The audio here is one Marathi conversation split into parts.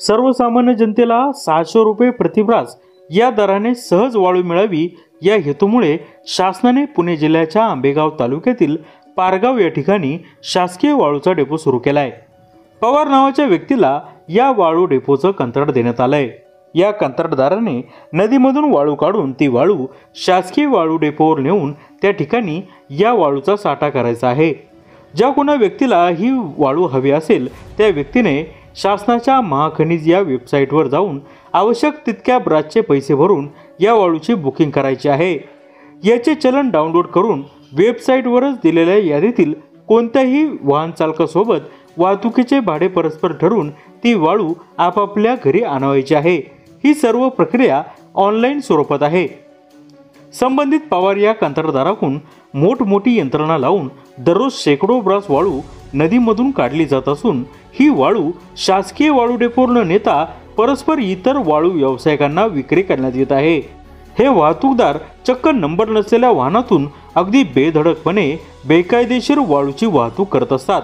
सर्वसामान्य जनतेला सहाशे रुपये प्रतिब्रास या दराने सहज वाळू मिळावी या हेतूमुळे शासनाने पुणे जिल्ह्याच्या आंबेगाव तालुक्यातील पारगाव या ठिकाणी शासकीय वाळूचा डेपो सुरू केला आहे पवार नावाच्या व्यक्तीला या वाळू डेपोचं कंत्राट देण्यात आलं आहे या कंत्राटदाराने नदीमधून वाळू काढून ती वाळू शासकीय वाळू डेपोवर नेऊन त्या ठिकाणी या वाळूचा साठा करायचा आहे. ज्या कोणा व्यक्तीला ही वाळू हवी असेल त्या व्यक्तीने शासनाच्या महाखनिज या वेबसाईटवर जाऊन आवश्यक तितक्या ब्रासचे पैसे भरून या वाळूची बुकिंग करायची आहे. याचे चलन डाउनलोड करून वेबसाईटवरच दिलेल्या यादीतील कोणत्याही वाहन चालकासोबत वाहतुकीचे भाडे परस्पर ठरवून ती वाळू आपापल्या घरी आणवायची आहे. ही सर्व प्रक्रिया ऑनलाईन स्वरूपात आहे. संबंधित पवार या कंत्राटदाराकडून मोठमोठी यंत्रणा लावून दररोज शेकडो ब्रास वाळू नदीमधून काढली जात असून ही वाळू शासकीय वाळू डेपोरनं नेता परस्पर इतर वाळू व्यावसायिकांना विक्री करण्यात येत आहे. हे वाहतूकदार चक्क नंबर नसलेल्या वाहनातून अगदी बेधडकपणे बेकायदेशीर वाळूची वाहतूक करत असतात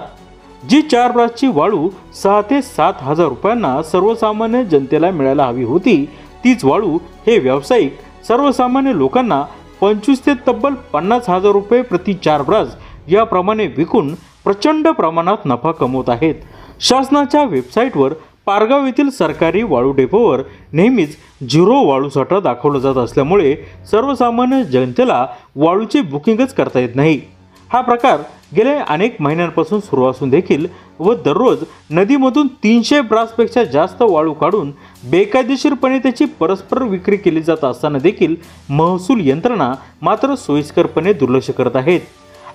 जी चार ब्रासची वाळू सहा ते सात हजार रुपयांना सर्वसामान्य जनतेला मिळायला हवी होती. तीच वाळू हे व्यावसायिक सर्वसामान्य लोकांना पंचवीस ते तब्बल पन्नास हजार रुपये प्रति चार ब्रास याप्रमाणे विकून प्रचंड प्रमाणात नफा कमवत आहेत. शासनाच्या वेबसाईटवर पारगाव येथील सरकारी वाळू डेपोवर नेहमीच झिरो वाळू साठा दाखवला जात असल्यामुळे सर्वसामान्य जनतेला वाळूची बुकिंगच करता येत नाही. हा प्रकार गेल्या अनेक महिन्यांपासून सुरू असून देखील व दररोज नदीमधून तीनशे ब्रासपेक्षा जास्त वाळू काढून बेकायदेशीरपणे त्याची परस्पर विक्री केली जात असताना देखील महसूल यंत्रणा मात्र सोयीस्करपणे दुर्लक्ष करत आहेत.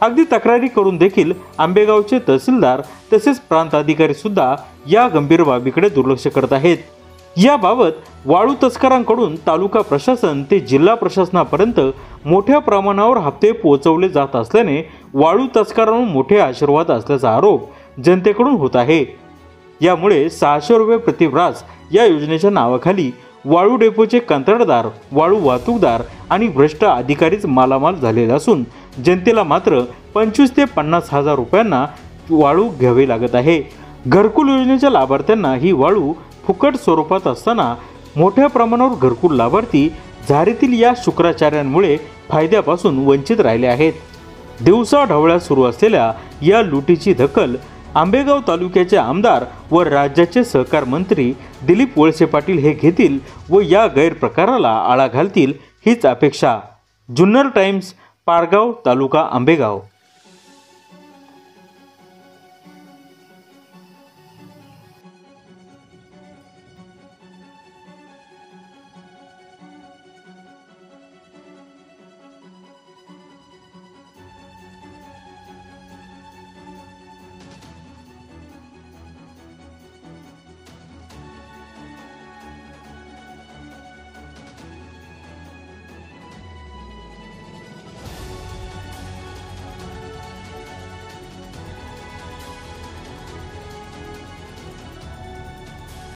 अगदी तक्रारी करून देखील आंबेगावचे तहसीलदार तसेच प्रांत अधिकारी सुद्धा या गंभीर बाबीकडे दुर्लक्ष करत आहेत. याबाबत वाळू तस्करांकडून तालुका प्रशासन ते जिल्हा प्रशासनापर्यंत मोठ्या प्रमाणावर हप्ते पोहोचवले जात असल्याने वाळू तस्करांवर मोठे आशीर्वाद असल्याचा आरोप जनतेकडून होत आहे. यामुळे सहाशे रुपये प्रतिव्रास या योजनेच्या नावाखाली वाळू डेपोचे कंत्राटदार वाळू वाहतूकदार आणि भ्रष्ट अधिकारीच मालामाल झालेले असून जनतेला मात्र पंचवीस ते पन्नास हजार रुपयांना वाळू घ्यावी लागत आहे. घरकुल योजनेच्या लाभार्थ्यांना ही वाळू फुकट स्वरूपात असताना मोठ्या प्रमाणावर घरकुल लाभार्थी झारीतील या शुक्राचार्यांमुळे फायद्यापासून वंचित राहिले आहेत. दिवसा ढवळ्यात सुरू असलेल्या या लुटीची दखल आंबेगाव तालुक्याचे आमदार व राज्याचे सहकार मंत्री दिलीप वळसे पाटील हे घेतील व या गैरप्रकाराला आळा घालतील हीच अपेक्षा. जुन्नर टाइम्स पारगाव तालुका आंबेगाव.